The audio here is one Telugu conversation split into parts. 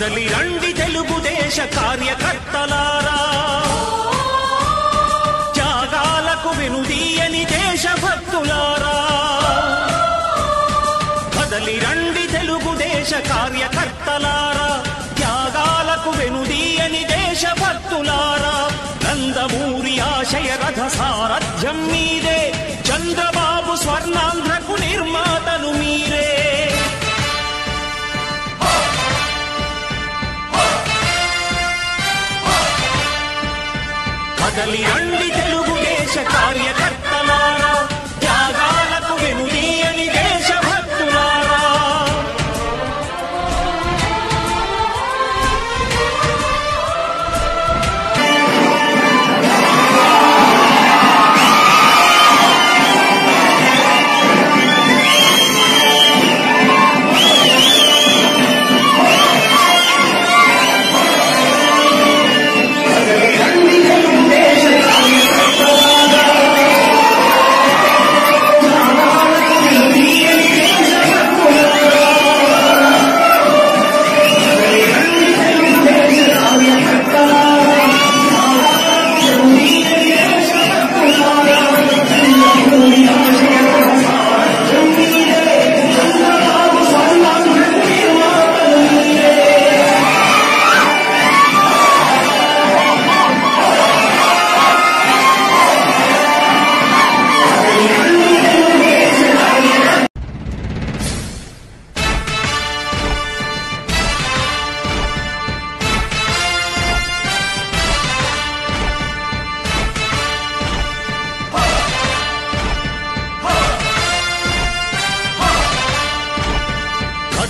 కదలి రండి తెలుగుదేశ కార్యకర్తలారా. త్యాగాలకు వెనుదీయని దేశభక్తులారా. కదలి రండి తెలుగుదేశ కార్యకర్తలారా. త్యాగాలకు వెనుదీయని దేశభక్తులారా. నందమూరి ఆశయ రథ సారథ్యం మీదే. చంద్రబాబు స్వర్ణాంధ్రకు నిర్మాతలు మీరే. కదలి రండి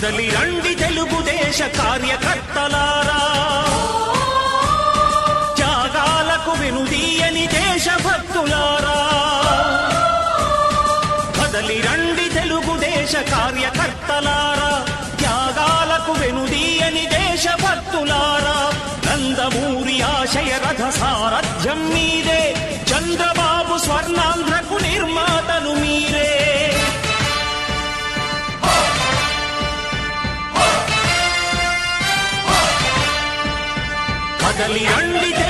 కదలి రండి తెలుగుదేశ కార్యకర్తలారా. త్యాగాలకు వినుదీయని దేశభక్తులారా. కదలి రండి తెలుగుదేశ కార్యకర్తలారా. త్యాగాలకు వెనుదీయని దేశభక్తులారా. నందమూరి ఆశయ రథ సారథ్యం మీదే. చంద్రబాబు స్వర్ణాంధ్ర కదలి రండి తెలుగుదేశ కార్యకర్తలారా